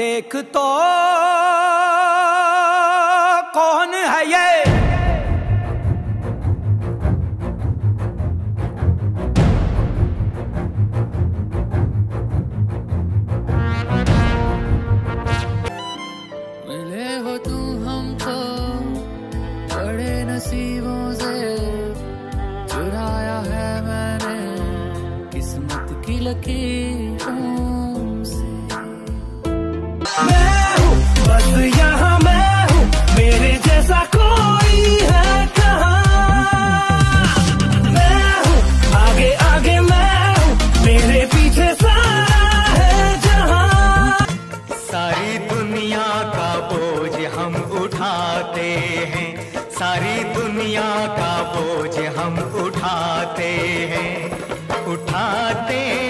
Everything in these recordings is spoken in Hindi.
देख तो कौन है ये? मिले हो तुम हमको बड़े नसीबों से। लकीरों मेरे जैसा कोई है कहाँ मैं आगे आगे मैं मेरे पीछे सारा है जहाँ सारी दुनिया का बोझ हम उठाते हैं। सारी दुनिया का बोझ हम उठाते हैं। उठाते हैं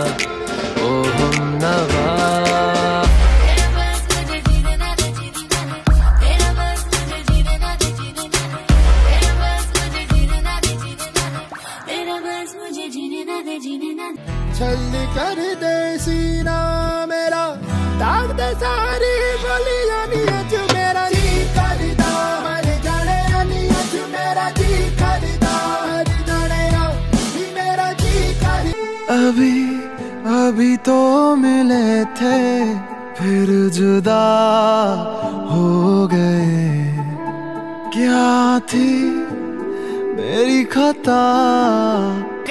छल कर दे सीना मेरा। दे सारी नी अज मेरा। जी करदा जाने नी अज मेरा। जी करदा जाने नी मेरा। जी कर अभी अभी तो मिले थे, फिर जुदा हो गए। क्या थी मेरी खता?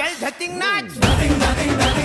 Tell the thing not. Nothing, nothing, nothing.